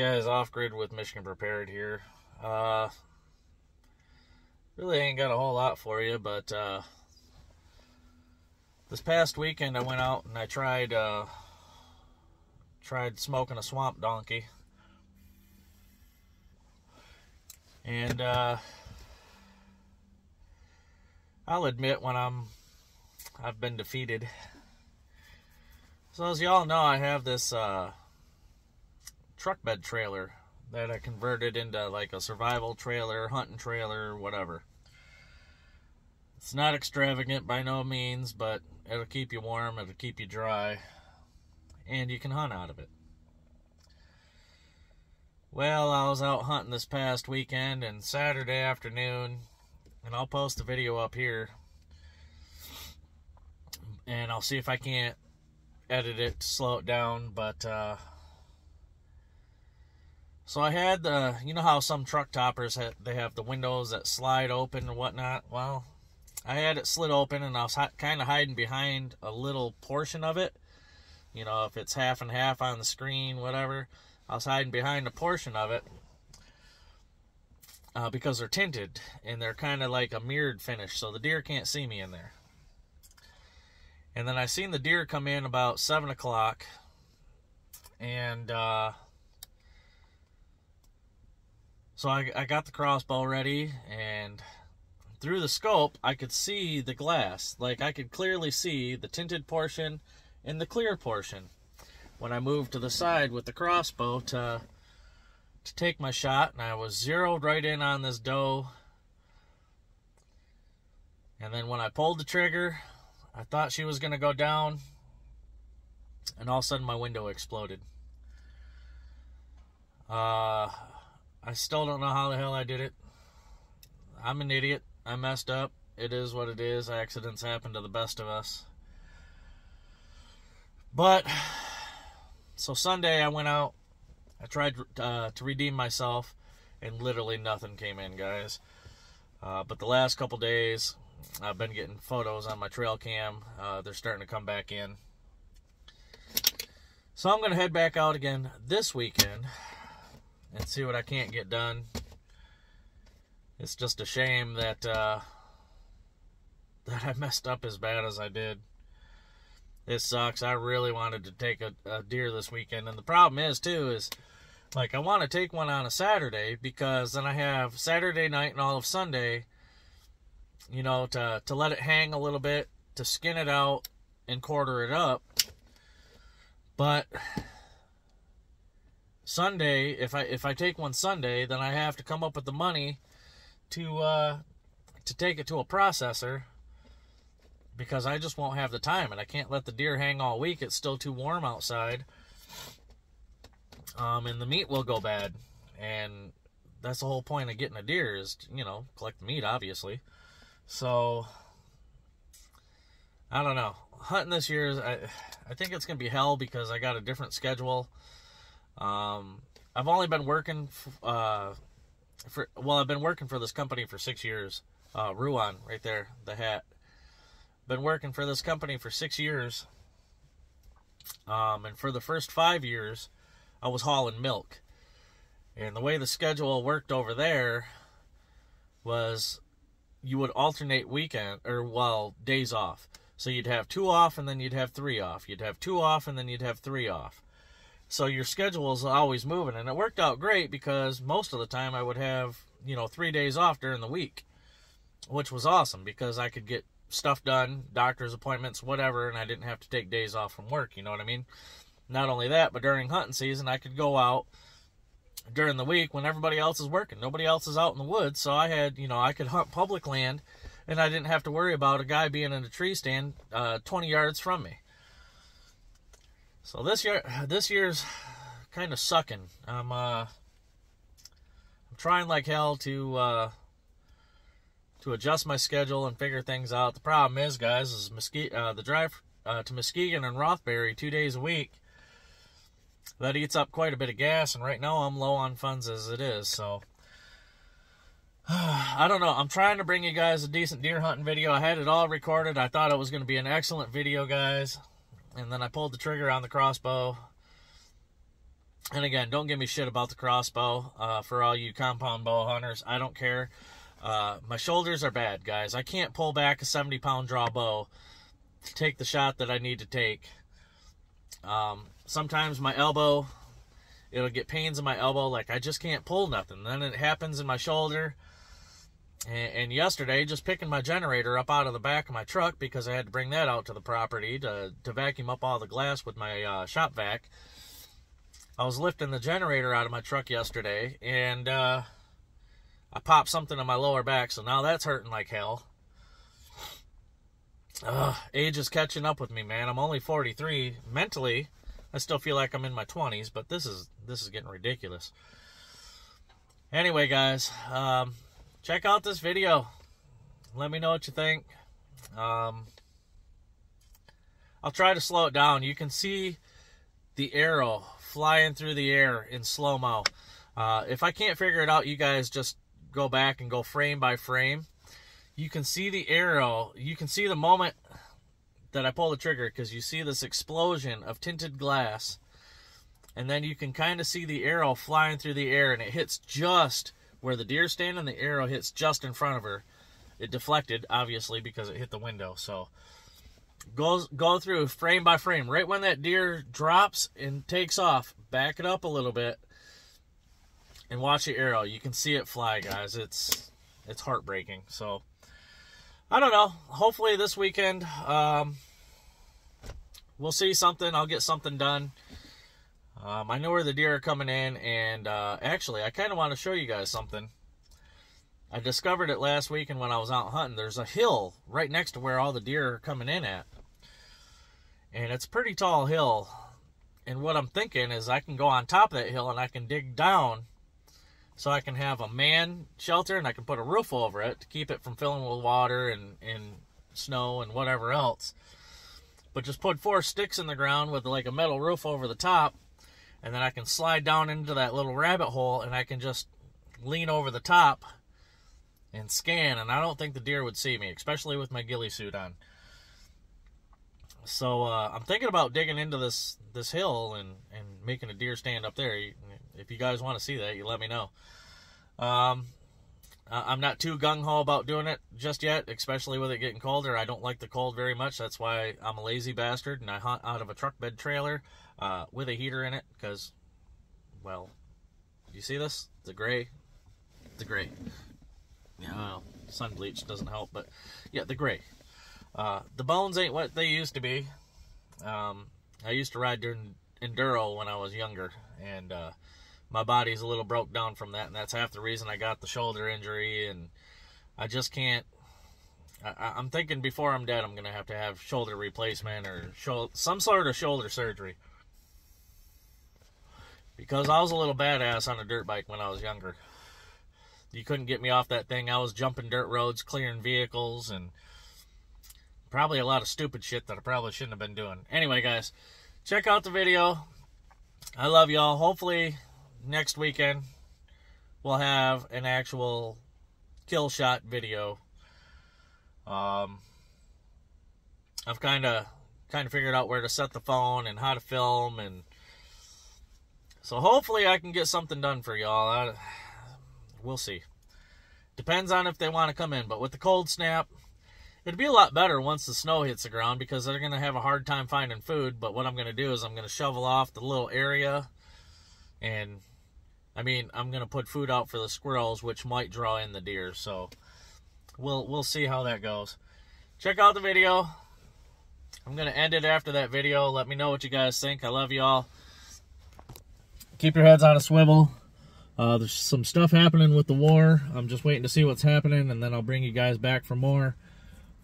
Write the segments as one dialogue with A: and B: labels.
A: guys, off grid with Michigan Prepared here. Uh, really ain't got a whole lot for you, but uh, this past weekend I went out and I tried uh, tried smoking a swamp donkey, and uh, I'll admit when I'm I've been defeated. So as y'all know, I have this uh, truck bed trailer that I converted into like a survival trailer, hunting trailer, whatever. It's not extravagant by no means, but it'll keep you warm, it'll keep you dry, and you can hunt out of it. Well, I was out hunting this past weekend and Saturday afternoon, and I'll post a video up here, and I'll see if I can't edit it, to slow it down, but uh, so I had the, you know how some truck toppers have, they have the windows that slide open and whatnot. Well, I had it slid open and I was kind of hiding behind a little portion of it. You know, if it's half and half on the screen, whatever. I was hiding behind a portion of it uh, because they're tinted and they're kind of like a mirrored finish, so the deer can't see me in there. And then I seen the deer come in about seven o'clock, and uh, so I, I got the crossbow ready, and through the scope, I could see the glass. Like, I could clearly see the tinted portion and the clear portion. When I moved to the side with the crossbow to, to take my shot, and I was zeroed right in on this doe. And then when I pulled the trigger, I thought she was going to go down, and all of a sudden my window exploded. Uh, I still don't know how the hell I did it. I'm an idiot. I messed up. It is what it is. Accidents happen to the best of us. But, so Sunday I went out. I tried uh, to redeem myself, and literally nothing came in, guys. Uh, but the last couple days, I've been getting photos on my trail cam. Uh, they're starting to come back in. So I'm going to head back out again this weekend and see what I can't get done. It's just a shame that uh, that I messed up as bad as I did. It sucks. I really wanted to take a, a deer this weekend, and the problem is too is like I want to take one on a Saturday because then I have Saturday night and all of Sunday, you know, to to let it hang a little bit, to skin it out and quarter it up. But Sunday, if I if I take one Sunday, then I have to come up with the money to uh, to take it to a processor because I just won't have the time and I can't let the deer hang all week. It's still too warm outside. Um, and the meat will go bad. And that's the whole point of getting a deer is, you know, collect the meat, obviously. So, I don't know. Hunting this year, is I, I think it's going to be hell because I got a different schedule. Um, I've only been working uh, for well, I've been working for this company for six years. Uh, Ruan, right there, the hat. Been working for this company for six years. Um, and for the first five years, I was hauling milk. And the way the schedule worked over there was you would alternate weekend or well days off. So you'd have two off and then you'd have three off. You'd have two off and then you'd have three off. So your schedule is always moving, and it worked out great because most of the time I would have, you know, three days off during the week, which was awesome because I could get stuff done, doctor's appointments, whatever, and I didn't have to take days off from work. You know what I mean? Not only that, but during hunting season, I could go out during the week when everybody else is working. Nobody else is out in the woods, so I had, you know, I could hunt public land, and I didn't have to worry about a guy being in a tree stand uh, 20 yards from me. So this year, this year's kind of sucking. I'm uh, I'm trying like hell to uh, to adjust my schedule and figure things out. The problem is, guys, is Mesquite, uh, the drive uh, to Muskegon and Rothbury two days a week. That eats up quite a bit of gas, and right now I'm low on funds as it is. So I don't know. I'm trying to bring you guys a decent deer hunting video. I had it all recorded. I thought it was going to be an excellent video, guys and then I pulled the trigger on the crossbow And again, don't give me shit about the crossbow. Uh, for all you compound bow hunters, I don't care. Uh, my shoulders are bad, guys. I can't pull back a 70 pound draw bow to take the shot that I need to take. Um, sometimes my elbow, it'll get pains in my elbow, like I just can't pull nothing. Then it happens in my shoulder. And, and yesterday, just picking my generator up out of the back of my truck because I had to bring that out to the property to, to vacuum up all the glass with my uh, shop vac. I was lifting the generator out of my truck yesterday and uh, I popped something in my lower back, so now that's hurting like hell. Age is catching up with me, man. I'm only 43. Mentally, I still feel like I'm in my 20s, but this is this is getting ridiculous. Anyway, guys, um, check out this video. Let me know what you think. Um, I'll try to slow it down. You can see the arrow flying through the air in slow mo. Uh, if I can't figure it out, you guys just go back and go frame by frame. You can see the arrow. You can see the moment that I pull the trigger because you see this explosion of tinted glass. And then you can kind of see the arrow flying through the air and it hits just where the deer stand and the arrow hits just in front of her. It deflected, obviously, because it hit the window. So go, go through frame by frame. Right when that deer drops and takes off, back it up a little bit and watch the arrow. You can see it fly, guys. It's it's heartbreaking. So I don't know. Hopefully this weekend um, we'll see something. I'll get something done. Um, I know where the deer are coming in, and uh, actually, I kind of want to show you guys something. I discovered it last week, and when I was out hunting, there's a hill right next to where all the deer are coming in at. And it's a pretty tall hill. And what I'm thinking is I can go on top of that hill and I can dig down so I can have a man shelter and I can put a roof over it to keep it from filling with water and, and snow and whatever else. But just put four sticks in the ground with like a metal roof over the top and then I can slide down into that little rabbit hole and I can just lean over the top and scan and I don't think the deer would see me, especially with my ghillie suit on. So uh, I'm thinking about digging into this this hill and, and making a deer stand up there if you guys want to see that, you let me know. Um, I'm not too gung ho about doing it just yet, especially with it getting colder. I don't like the cold very much. That's why I'm a lazy bastard and I hunt out of a truck bed trailer uh, with a heater in it because, well, you see this? The gray, the gray. Yeah, well, sun bleach doesn't help, but yeah, the gray. Uh, the bones ain't what they used to be. Um, I used to ride during enduro when I was younger, and uh, my body's a little broke down from that, and that's half the reason I got the shoulder injury. And I just can't. I, am thinking before I'm dead, I'm gonna have to have shoulder replacement or shoulder, some sort of shoulder surgery because I was a little badass on a dirt bike when I was younger. You couldn't get me off that thing. I was jumping dirt roads, clearing vehicles, and probably a lot of stupid shit that I probably shouldn't have been doing. Anyway, guys, check out the video. I love y'all. Hopefully, next weekend we'll have an actual kill shot video. Um, I've kind of kind of figured out where to set the phone and how to film and so hopefully I can get something done for y'all. I, we'll see. Depends on if they want to come in, but with the cold snap, it'd be a lot better once the snow hits the ground because they're going to have a hard time finding food. But what I'm going to do is I'm going to shovel off the little area and I mean, I'm gonna put food out for the squirrels, which might draw in the deer. So we'll we'll see how that goes. Check out the video. I'm gonna end it after that video. Let me know what you guys think. I love y'all. Keep your heads on a swivel. Uh, there's some stuff happening with the war. I'm just waiting to see what's happening, and then I'll bring you guys back for more.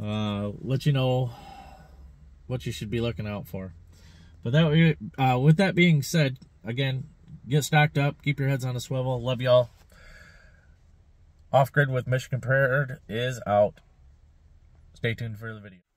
A: Uh, let you know what you should be looking out for. But that, uh, with that being said, again, get stocked up. Keep your heads on a swivel. Love y'all. Off Grid with Michigan Prepared is out. Stay tuned for the video.